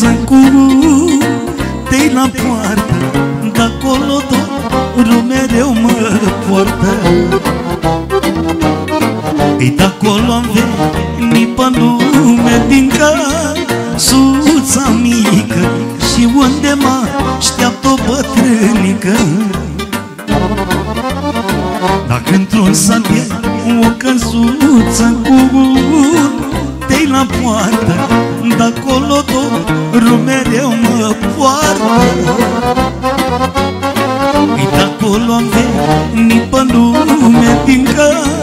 măicuță cu te la poartă De acolo dorul mereu mă poartă. Ei de acolo am venit pe lume din casuța mică Și unde mă așteaptă o bătrânică. Dacă într-un sat e o căsuță cu te la poartă De acolo dorul mereu mă poartă. Ei de acolo am venit pe lume din căsuța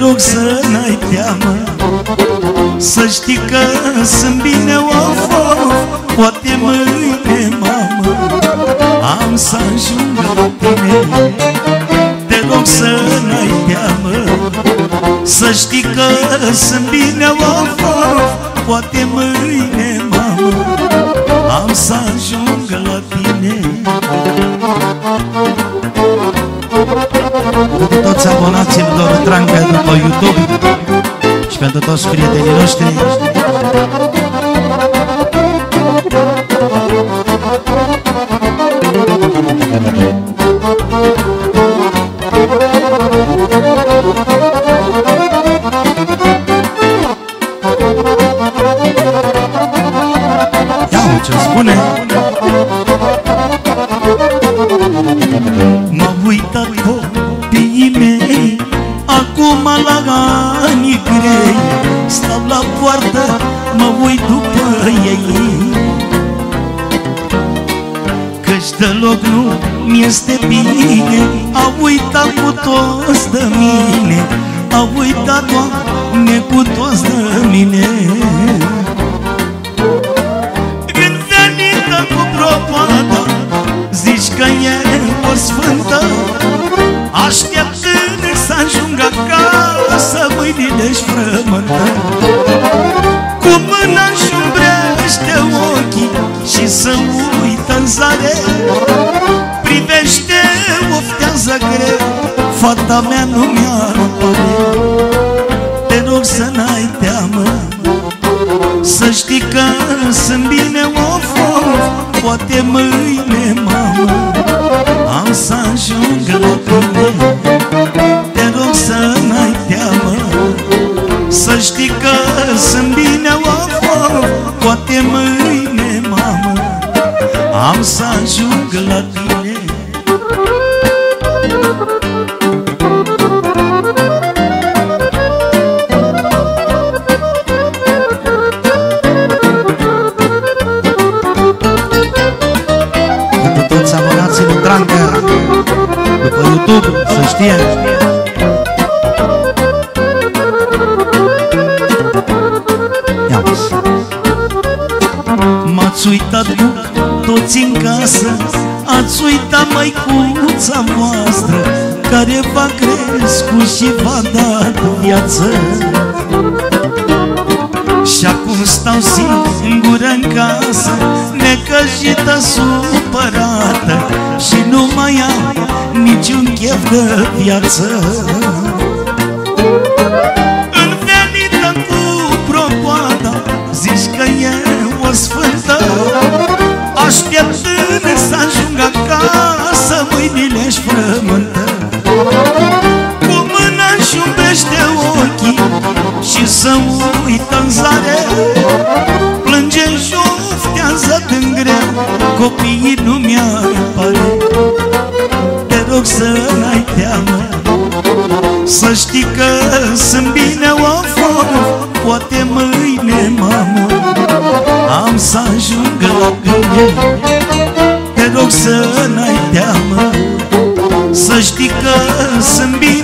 rog să n-ai teamă. Să știi că sunt bine of, of Poate mâine, mamă. Am să ajung la tine. Te rog să n-ai teamă. Să știi că sunt bine of, of Poate mâine, mamă. Am să ajung la tine. Pentru toți abonații lui Doru Trancă după YouTube. Și pentru toți prietenii noștri. Ia ce spune. M-au uitat copiii mei Acum la anii grei Stau la poartă, mă uit după ei. Căci deloc nu mi-este bine Au uitat cu toți de mine Au uitat, Doamne, cu toți de mine. Când venită cu propoada Zici că e Mâinile-și frământă Cu mâna și umbrește ochii Și să uită în zare. Privește, oftează greu Fata mea nu mi-ar pare Te rog să n-ai teamă să știi că sunt bine of, of Poate mâine, mâine, mamă Am să ajung la tine. Pentru toți abonații lui Trancă După YouTube, să știe M-ați uitat cu toți în casă Ați uitat măicuța voastră Care v-a crescut și v-a dat viață. Și acum stau singură în casă Necăjită, supărată Și nu mai am niciun chef de viață Copiii nu mi-ar pare Te rog să n-ai teamă. Să știi că sunt bine of, of Poate mâine, mamă Am să ajung la tine Te rog să n-ai teamă. Să știi că sunt bine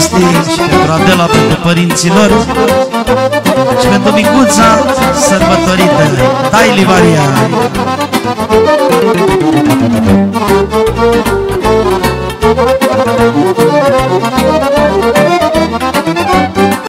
Cristi și pentru Adela, pentru părinților și pentru micuța sărbătorită. Dai, Livaria!